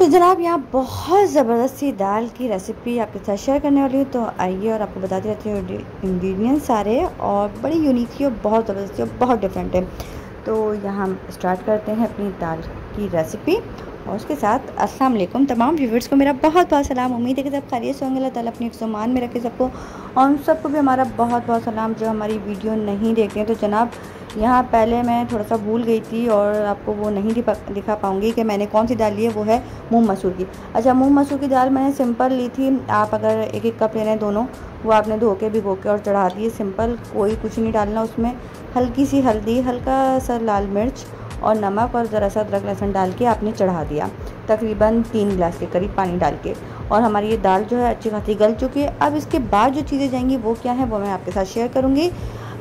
तो जनाब, यहाँ बहुत ज़बरदस्त सी दाल की रेसिपी आपके साथ शेयर करने वाली हूँ। तो आइए और आपको बताती रहती हूँ इंग्रेडिएंट्स सारे और बड़ी यूनिक थी और बहुत ज़बरदस्त और बहुत डिफरेंट है। तो यहाँ हम स्टार्ट करते हैं अपनी दाल की रेसिपी और उसके साथ अस्सलाम वालेकुम। तमाम व्यूवर्स को मेरा बहुत बहुत सलाम। उम्मीद है कि सब खैरियत से होंगे। अल्लाह अपनी सामान में रखे सबको और उन सबको भी हमारा बहुत बहुत सलाम। जो हमारी वीडियो नहीं देखते हैं तो जनाब, यहाँ पहले मैं थोड़ा सा भूल गई थी और आपको वो नहीं दिखा पाऊँगी कि मैंने कौन सी दाल ली है, वो है मूँग मसूर की। अच्छा मूँग मसूर की दाल मैंने सिंपल ली थी। आप अगर एक एक कप ले रहे हैं दोनों, वो आपने धो के भिगो के और चढ़ा दिए। सिंपल, कोई कुछ नहीं डालना उसमें। हल्की सी हल्दी, हल्का सा लाल मिर्च और नमक और ज़रा सा अदरक लहसुन डाल के आपने चढ़ा दिया। तकरीबन तीन गिलास के करीब पानी डाल के। और हमारी ये दाल जो है अच्छी खासी गल चुकी है। अब इसके बाद जो चीज़ें जाएँगी वो क्या है वो मैं आपके साथ शेयर करूँगी।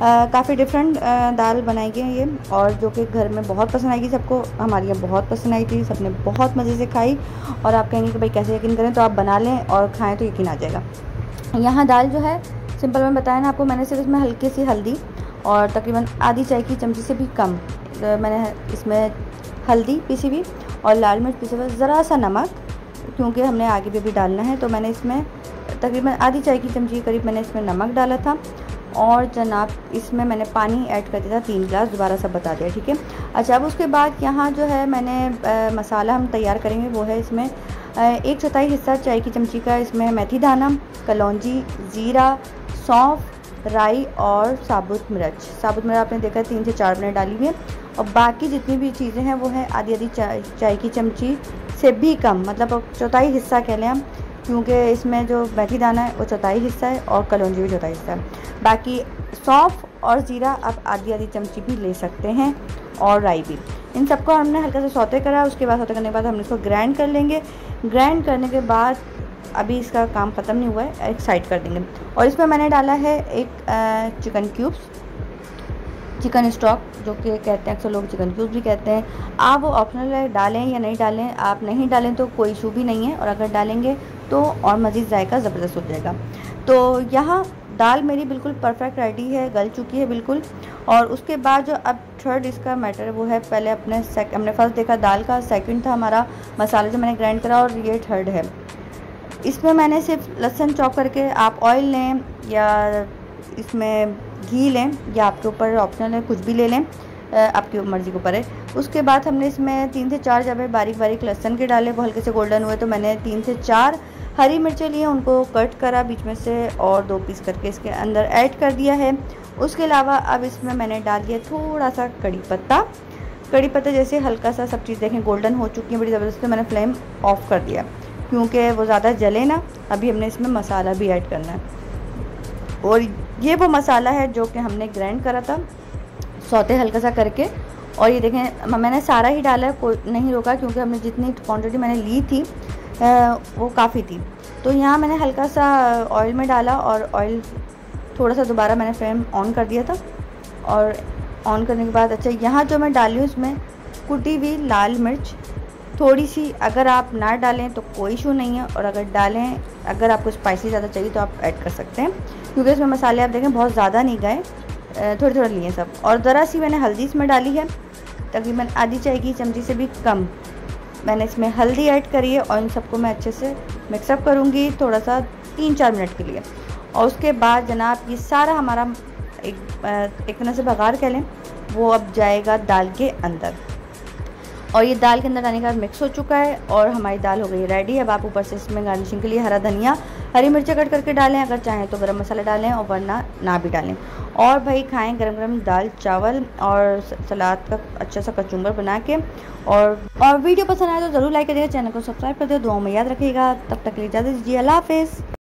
काफ़ी डिफरेंट दाल बनाई गई ये। और जो कि घर में बहुत पसंद आएगी सबको। हमारे यहाँ बहुत पसंद आई थी, सबने बहुत मज़े से खाई। और आप कहेंगे कि भाई कैसे यकीन करें तो आप बना लें और खाएँ तो यकीन आ जाएगा। यहाँ दाल जो है, सिंपल में बताया ना आपको, मैंने सिर्फ़ इसमें हल्की सी हल्दी और तकरीबन आधी चाय की चमची से भी कम मैंने इसमें हल्दी पीसी हुई और लाल मिर्च पीसी हुए ज़रा सा नमक क्योंकि हमने आगे भी भी डालना है तो मैंने इसमें तकरीबन आधी चाय की चमची करीब मैंने इसमें नमक डाला था और जनाब इसमें मैंने पानी ऐड कर दिया था तीन गिलास दोबारा सब बता दिया ठीक है? अच्छा अब उसके बाद यहाँ जो है मैंने आ, मसाला हम तैयार करेंगे वो है इसमें आ, एक चौथाई हिस्सा चाय की चमची का इसमें मेथी दाना कलौजी ज़ीरा सौंफ राई और साबुत मिर्च। साबुत मिर्च आपने देखा तीन से चार मिनट डाली हुई है। और बाकी जितनी भी चीज़ें हैं, वो है आधी आधी चाय चाय की चमची से भी कम। मतलब चौथाई हिस्सा कह लें हम, क्योंकि इसमें जो मेथी दाना है, वो चौथाई हिस्सा है और कलौजी भी चौथाई हिस्सा है। बाकी सौंफ और ज़ीरा आप आधी आधी चमची भी ले सकते हैं और राई भी। इन सबको हमने हल्का सा सौते करा, उसके बाद सौते करने के बाद हम इसको ग्राइंड कर लेंगे। ग्राइंड करने के बाद अभी इसका काम ख़त्म नहीं हुआ है, एक साइड कर देंगे। और इसमें मैंने डाला है एक चिकन क्यूब्स चिकन स्टॉक जो कि कहते हैं, अक्सर लोग चिकन क्यूब्स भी कहते हैं। आप वो ऑप्शनल है, डालें या नहीं डालें, आप नहीं डालें तो कोई इशू भी नहीं है। और अगर डालेंगे तो और मज़ीद जायका ज़बरदस्त हो जाएगा। तो यहाँ दाल मेरी बिल्कुल परफेक्ट रेडी है, गल चुकी है बिल्कुल। और उसके बाद जो अब थर्ड इसका मैटर वो है पहले अपने हमने फ़र्स्ट देखा दाल का सेकंड था हमारा मसाला जो मैंने ग्राइंड करा और ये थर्ड है। इसमें मैंने सिर्फ़ लहसुन चॉप करके आप ऑयल लें या इसमें घी लें या आपके ऊपर ऑप्शनल है, कुछ भी ले लें आपकी मर्ज़ी के ऊपर है। उसके बाद हमने इसमें तीन से चार जब बारीक बारीक लहसन के डाले, वो हल्के से गोल्डन हुए तो मैंने तीन से चार हरी मिर्चें लिए उनको कट करा बीच में से और दो पीस करके इसके अंदर ऐड कर दिया है। उसके अलावा अब इसमें मैंने डाल दिया थोड़ा सा कड़ी पत्ता। कड़ी पत्ता जैसे हल्का सा सब चीज़ देखें गोल्डन हो चुकी है, बड़ी ज़बरदस्त तो मैंने फ्लेम ऑफ़ कर दिया। क्योंकि वो ज़्यादा जले ना, अभी हमने इसमें मसाला भी ऐड करना है। और ये वो मसाला है जो कि हमने ग्राइंड करा था, सौते हल्का सा करके। और ये देखें मैंने सारा ही डाला कोई नहीं रोका क्योंकि हमने जितनी क्वांटिटी मैंने ली थी वो काफ़ी थी। तो यहाँ मैंने हल्का सा ऑयल में डाला और ऑयल थोड़ा सा दोबारा मैंने फ्लेम ऑन कर दिया था। और ऑन करने के बाद अच्छा यहाँ जो मैं डाली हूँ, इसमें कुटी हुई लाल मिर्च थोड़ी सी अगर आप ना डालें तो कोई इशू नहीं है और अगर डालें, अगर आपको स्पाइसी ज़्यादा चाहिए तो आप ऐड कर सकते हैं। क्योंकि इसमें मसाले आप देखें, बहुत ज़्यादा नहीं गए थोड़े थोड़े लिए सब। और ज़रा सी मैंने हल्दी इसमें डाली है, तकरीबन आधी चाय की चमची से भी कम। मैंने इसमें हल्दी ऐड करी है और इन सबको मैं अच्छे से मिक्सअप करूँगी थोड़ा सा तीन चार मिनट के लिए। और उसके बाद जनाब ये सारा हमारा एक एक तरह से बघार कह लें, वो अब जाएगा दाल के अंदर। और ये दाल के अंदर डालने के मिक्स हो चुका है और हमारी दाल हो गई रेडी अब आप ऊपर से इसमें गार्निशिंग के लिए हरा धनिया, हरी मिर्चें कट करके डालें, अगर चाहें तो गरम मसाला डालें और वरना ना भी डालें। और भाई खाएँ गरम गरम दाल, चावल और सलाद का अच्छा सा कचुम्बर बना के। और और वीडियो पसंद आए तो ज़रूर लाइक करिएगा, चैनल को सब्सक्राइब कर दे दुआ में याद रखिएगा। तब तक लिए इजाज़त दीजिए। अल्लाह हाफिज़।